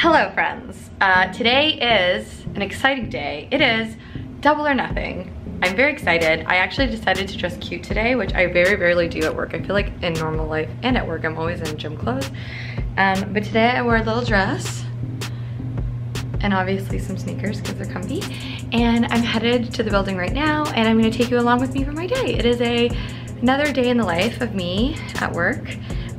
Hello friends. Uh, today is an exciting day. It is double or nothing. I'm very excited. I actually decided to dress cute today, which I very rarely do at work. I feel like in normal life and at work, I'm always in gym clothes. Um, but today I wore a little dress and obviously some sneakers because they're comfy. And I'm headed to the building right now and I'm gonna take you along with me for my day. It is a another day in the life of me at work,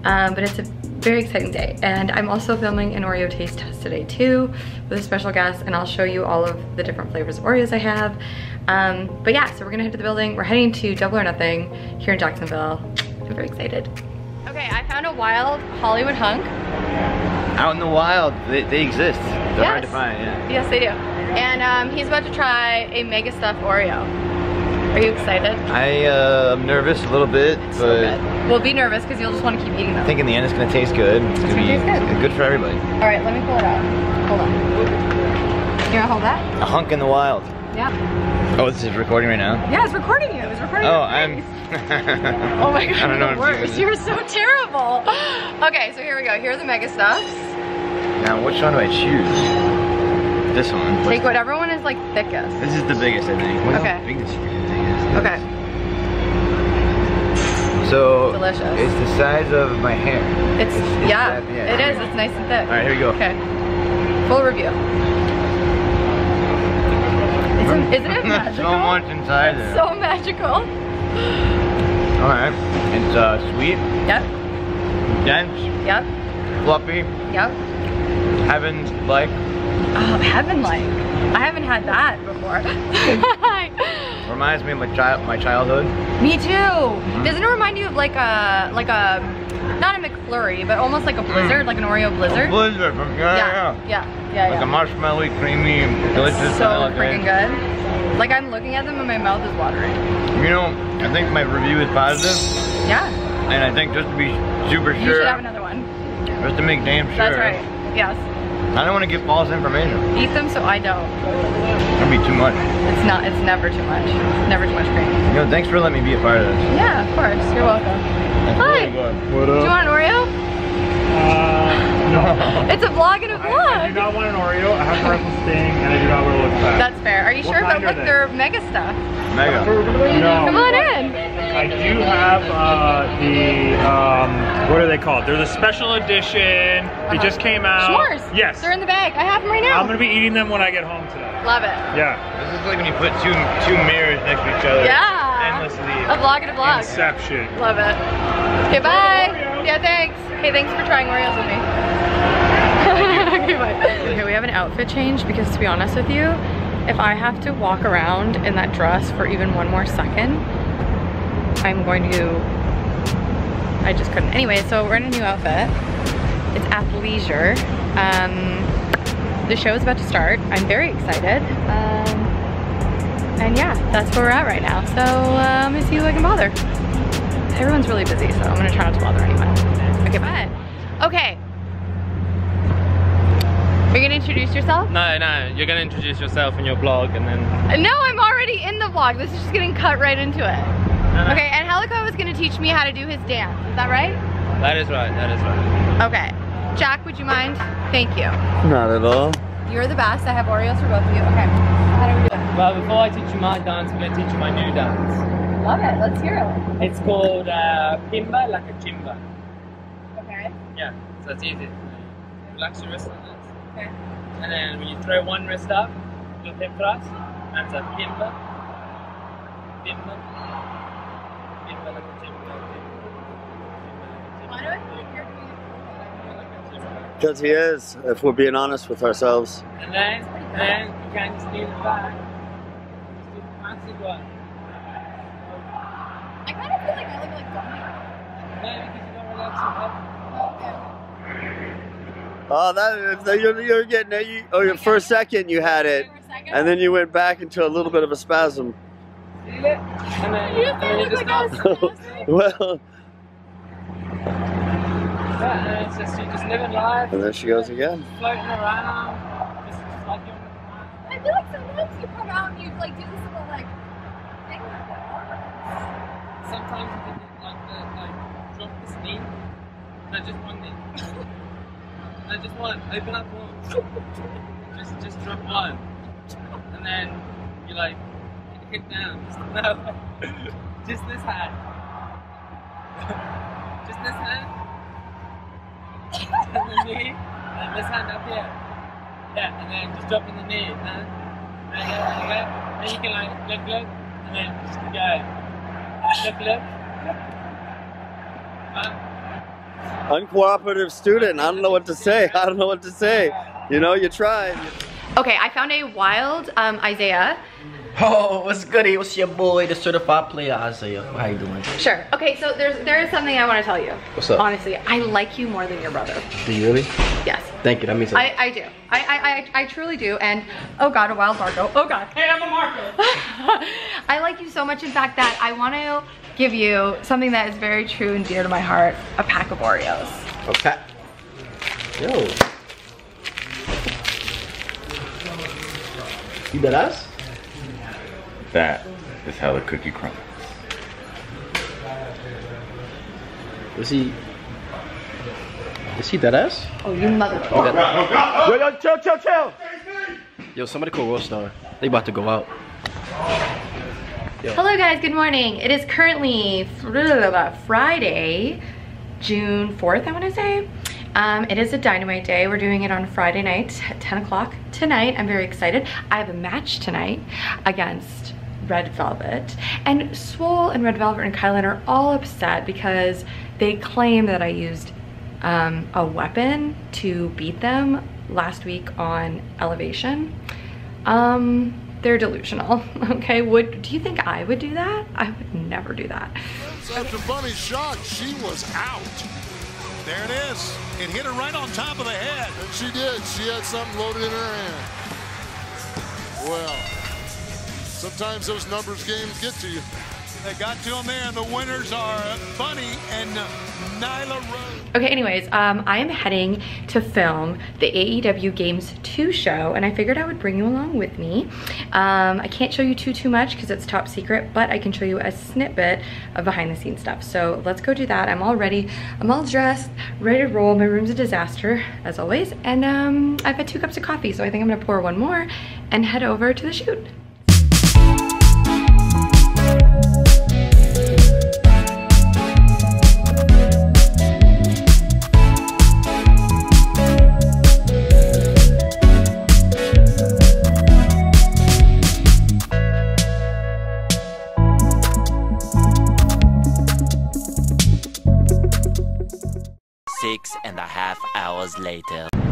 um, but it's a very exciting day. And I'm also filming an Oreo taste test today too with a special guest and I'll show you all of the different flavors of Oreos I have. Um, but yeah, so we're gonna head to the building. We're heading to Double or Nothing here in Jacksonville. I'm very excited. Okay, I found a wild Hollywood hunk. Out in the wild, they, they exist. They're yes. hard to find, yeah. Yes, they do. And um, he's about to try a mega stuffed Oreo. Are you excited? I uh, am nervous a little bit, It's but so good. Well, be nervous because you'll just want to keep eating them. I think in the end it's gonna taste good. It's, gonna gonna be taste good. good for everybody. All right, let me pull it out. Hold on. You wanna hold that? A hunk in the wild. Yeah. Oh, this is recording right now? Yeah, it's recording you. It's recording Oh, I'm... Oh my god, I don't know oh what worst. You're so terrible. Okay, so here we go. Here are the mega stuffs. Now, which one do I choose? This one. Take whatever one is like thickest. This is the biggest, I think. What's Okay. the biggest thing is? Okay. So, Delicious. it's the size of my hair. It's, yeah, that- yeah. it is. It's nice and thick. All right, here we go. Okay. Full review. Isn't, isn't it magical? so much inside there. So magical. All right. It's uh, sweet, Yep. dense, Yep. fluffy, Yep. heaven-like. Oh, heaven like. I haven't had that before. Reminds me of my child, my childhood. Me too. Mm-hmm. Doesn't it remind you of like a like a not a McFlurry, but almost like a mm. blizzard, like an Oreo blizzard? Blizzard from yeah, yeah, yeah. yeah, yeah. Like yeah. a marshmallowy, creamy, delicious. so freaking good. Like I'm looking at them and my mouth is watering. You know, I think my review is positive, Yeah. and I think just to be super sure. You should have another one. just to make damn sure. That's right. Yes. I don't want to give false information. Eat them so I don't. That'd be too much. It's not. It's never too much. Never too much cream. You know, thanks for letting me be a part of this. Yeah, of course. You're welcome. That's Hi. really good. What Do you want an Oreo? Uh, no. It's a vlog and a vlog. I do not want an Oreo. I have Russell Sting, and I do not want to look fat. That's fair. Are you What sure? But kind are look, they? they're mega stuff. Mega. No. Come on in. I do have uh, the um, what are they called? They're the special edition. They just came out. S'mores. Yes. They're in the bag. I have them right now. I'm gonna be eating them when I get home today. Love it. Yeah. This is like when you put two two mirrors next to each other. Yeah. Endlessly. A vlog and a vlog. Inception. Love it. Okay, bye. Yeah, thanks. Okay, thanks for trying Oreos with me. okay, bye. Okay, we have an outfit change because to be honest with you, if I have to walk around in that dress for even one more second, I'm going to, I just couldn't. Anyway, so we're in a new outfit. It's athleisure. Um, the show is about to start. I'm very excited. Um, and yeah, that's where we're at right now. So uh, I'm gonna see who I can bother. Everyone's really busy, so I'm gonna try not to bother anyone. Okay, bye. Okay. Are you gonna introduce yourself? No, no, you're gonna introduce yourself in your blog and then. No, I'm already in the vlog. This is just getting cut right into it. No, no. Okay, Angelico is gonna teach me how to do his dance. Is that right? That is right, that is right. Okay. Jack, would you mind? Thank you. Not at all. You're the best. I have Oreos for both of you. Okay. How do we do it? Well, before I teach you my dance, I'm gonna teach you my new dance. Love it. Let's hear it. It's called uh, Pimba like a chimba. Okay. Yeah, so it's easy. Relax your wrist like this. Okay. And then when you throw one wrist up, do hip thrust. That's a Pimba. Pimba. Pimba like a chimba. Why do I feel like you're doing it? Because he is, if we're being honest with ourselves. And then, then you can just lean it back. Just do the classic one. I kind of feel like I look like Dominic. No, because you don't relax your head. Oh, that if you're, you're getting it. You, oh, for a second you had it, and then you went back into a little bit of a spasm. Feel it? And then, You and then you just like a well, Yeah, and it's just, you're just living life. and there she goes again. Floating around. Just, just like you're on the I feel like sometimes you come out and you like do this little like thing. Sometimes you can like, the, like drop this knee. No, just one knee. No, just one. Open up one. just, just drop one, and then you like hit down. Just, no, just this hand. just this hand. And the knee, and this hand up here. Yeah, and then just dropping the knee. Huh? There you go, there you go. Then you can like look, look, and then just go. Look, look. Huh? Uncooperative student. I don't know what to say. I don't know what to say. You know, you tried. Okay, I found a wild um, Isiah. Oh, what's goody? What's your boy, the certified player Isiah? How you doing? Sure. Okay, so there's there is something I want to tell you. What's up? Honestly, I like you more than your brother. Do you really? Yes. Thank you. That means a I, I do. I, I, I, I truly do. And oh god, a wild Marco. Oh god. Hey, I'm a Marco. I like you so much, in fact, that I want to give you something that is very true and dear to my heart, a pack of Oreos. Okay. Yo. You bet us? That is how the cookie crumbles. Is he? Is he dead ass? Oh, you mother. Oh, oh, oh. Yo, yo, chill, chill, chill. Yo, somebody call Rockstar. They about to go out. Yo. Hello guys, good morning. It is currently Friday, June 4th, I wanna say. Um, it is a dynamite day. We're doing it on Friday night at 10 o'clock tonight. I'm very excited. I have a match tonight against Red Velvet. And Swole and Red Velvet and KiLynn are all upset because they claim that I used um, a weapon to beat them last week on Elevation. Um, they're delusional, okay? Would, do you think I would do that? I would never do that. After Bunny's shot, she was out. There it is. It hit her right on top of the head. And she did. She had something loaded in her hand. Well, sometimes those numbers games get to you. They got to him there, the winners are Bunny and Nyla Rose. Okay, anyways, um, I am heading to film the AEW Games 2 show, and I figured I would bring you along with me. Um, I can't show you too, too much because it's top secret, but I can show you a snippet of behind the scenes stuff. So let's go do that. I'm all ready. I'm all dressed, ready to roll. My room's a disaster, as always, and um, I've had two cups of coffee, so I think I'm gonna pour one more and head over to the shoot.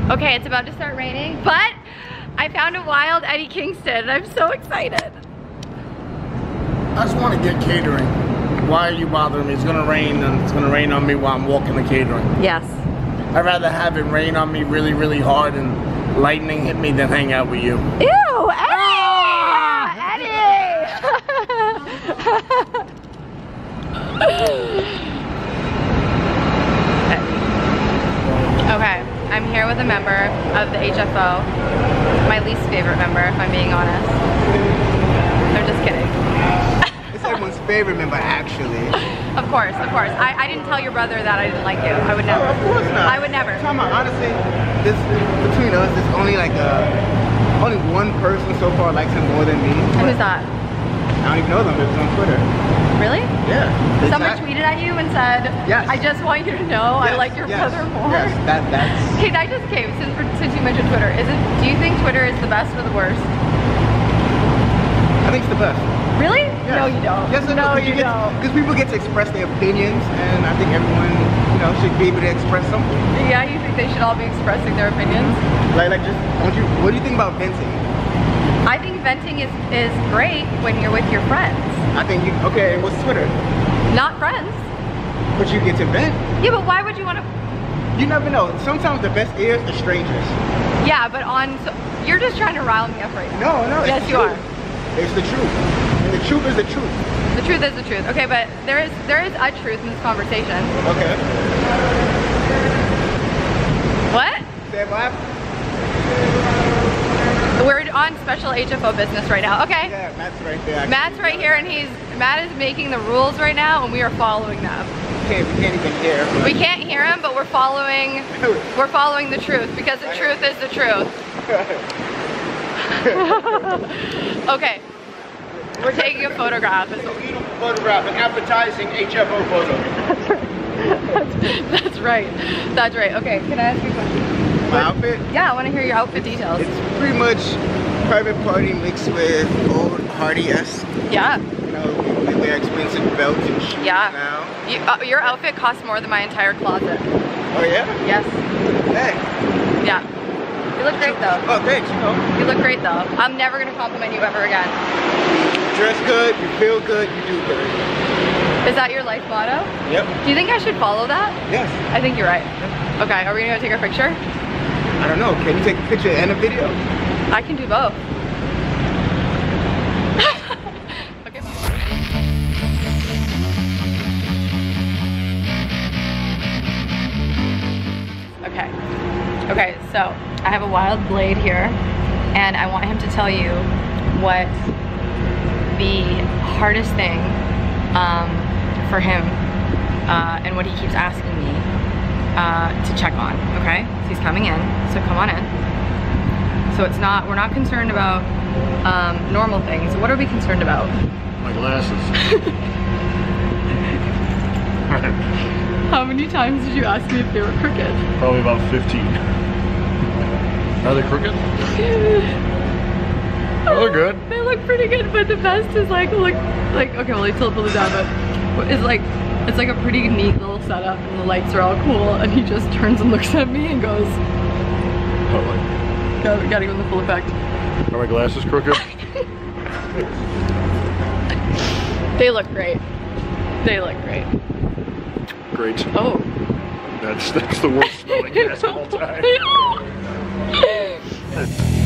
Okay, it's about to start raining, but I found a wild Eddie Kingston, and I'm so excited. I just want to get catering. Why are you bothering me? It's gonna rain and it's gonna rain on me while I'm walking the catering. Yes. I'd rather have it rain on me really, really hard and lightning hit me than hang out with you. Ew, Eddie! Eddie. Okay, I'm here with a member of the HFO. My least favorite member, if I'm being honest. I'm just kidding. It's everyone's favorite member, actually. Of course, of course. I, I didn't tell your brother that I didn't like you. I would never. of course not. I would never. Come on, honestly, this between us, there's only like a only one person so far likes him more than me. And who's that? I don't even know them. It was on Twitter. Really? Yeah. Someone tweeted at you and said, Yes. I just want you to know I like your yes, brother more. Yes, that that's. Okay, I just came since, since you mentioned Twitter. Is it? Do you think Twitter is the best or the worst? I think it's the best. Really? Yes. No, you don't. Yes, no, you don't. Because people get to express their opinions, and I think everyone, you know, should be able to express something. Yeah, you think they should all be expressing their opinions? Like, like, just, don't you? What do you think about venting? I think venting is is great when you're with your friends, I think you. Okay, what's Twitter? not friends. But you get to vent. Yeah, but why would you want to? You never know. Sometimes the best ears are strangers. Yeah, but on so, you're just trying to rile me up right now. No, no. Yes, you truth. are. It's the truth. And the truth is the truth. The truth is the truth. Okay, but there is there is a truth in this conversation. Okay. What? Say what? We're on special HFO business right now. Okay. Yeah, Matt's right there. Matt's right here and he's Matt is making the rules right now and we are following them. can't, we can't even hear. but- We can't hear him, but we're following we're following the truth because the truth is the truth. okay. We're taking a photograph. It's a beautiful photograph, an appetizing HFO photo. That's right. That's right. Okay, can I ask you a question? My outfit? Yeah, I want to hear your outfit details. It's pretty much private party mixed with old Hardy-esque. Yeah. You know, we, we wear expensive belts and shoes Yeah. now. You, uh, your outfit costs more than my entire closet. Oh yeah? Yes. Hey. Yeah. You look great though. Oh, thanks. You know, You look great though. I'm never gonna compliment you ever again. dress good, you feel good, you do good. Is that your life motto? Yep. Do you think I should follow that? Yes. I think you're right. Okay, are we gonna go take our picture? I don't know. Can you take a picture and a video? I can do both. okay. Okay. So I have a wild blade here and I want him to tell you what the hardest thing um, for him uh, and what he keeps asking me uh, to check on, okay? So he's coming in, so come on in. So it's not, we're not concerned about um, normal things. What are we concerned about? My glasses. How many times did you ask me if they were crooked? Probably about 15. Are they crooked? Oh, they're good. They look pretty good, but the best is like, look, like, okay, well, he tilted it down, but it's like, it's like a pretty neat little setup and the lights are all cool and he just turns and looks at me and goes, gotta, gotta go in the full effect. Are my glasses crooked? They look great. They look great. Great. Oh. That's that's the worst smelling gas of all time.